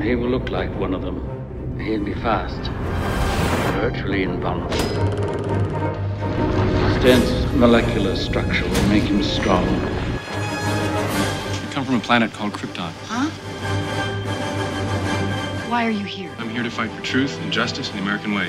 He will look like one of them. He'll be fast, virtually invulnerable. His dense molecular structure will make him strong. I come from a planet called Krypton. Huh? Why are you here? I'm here to fight for truth and justice in the American way.